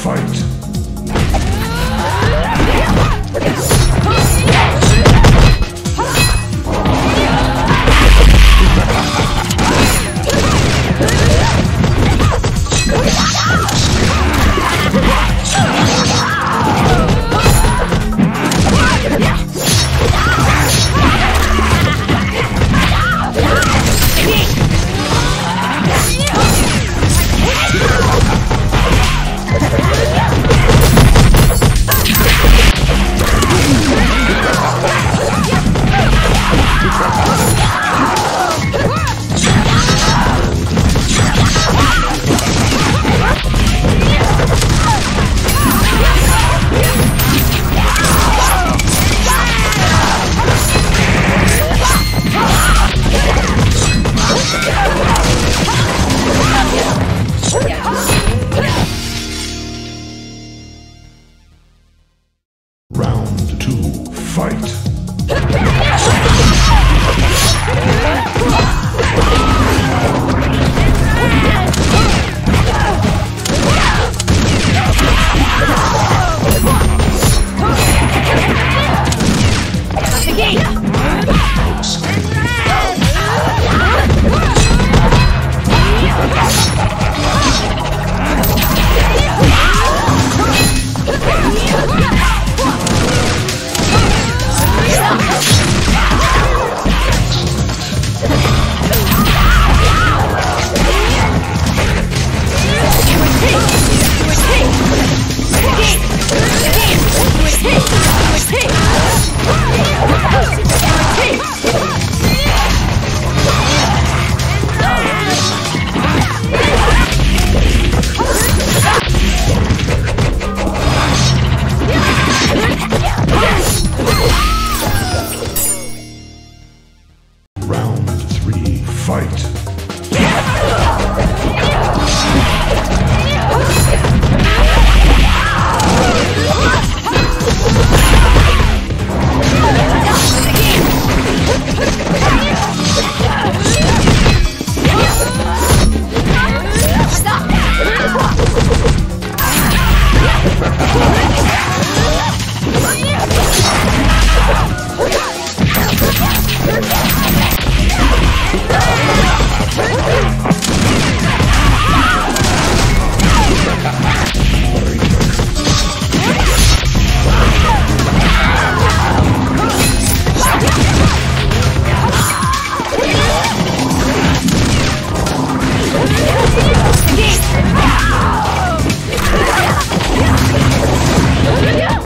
Fight. Two. Oh, yeah!